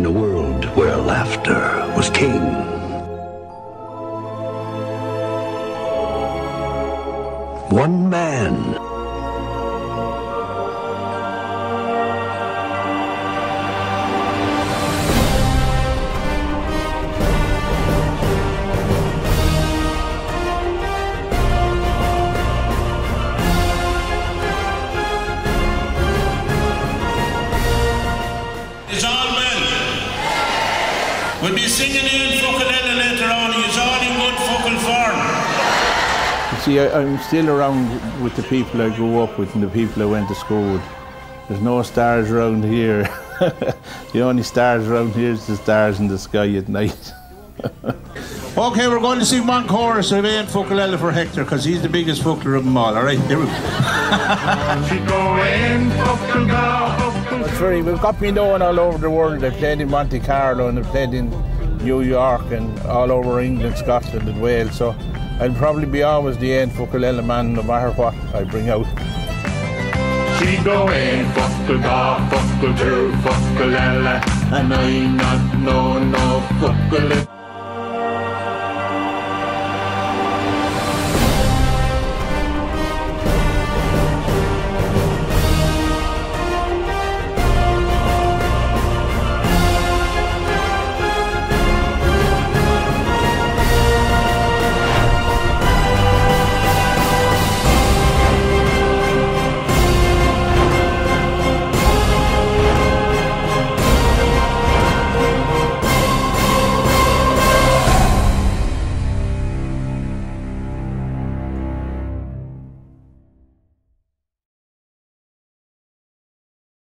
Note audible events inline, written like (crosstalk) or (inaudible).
in a world where laughter was king. One man We'll be singing Aon Focal Eile later on. He's all in good fucking form. See, I, I'm still around with the people I grew up with and the people I went to school with. There's no stars around here. (laughs) the only stars around here is the stars in the sky at night. (laughs) Okay, we're going to sing one chorus of Aon Focal Eile for Hector because he's the biggest fuckler of them all. All right, here we go. (laughs) Very, we've got me known all over the world. I played in Monte Carlo and I played in New York and all over England, Scotland and Wales. So I'll probably be always the Aon Focal Eile man no matter what I bring out. She going fuckle da, fuckle do, fuckalella, and I not know no fuckle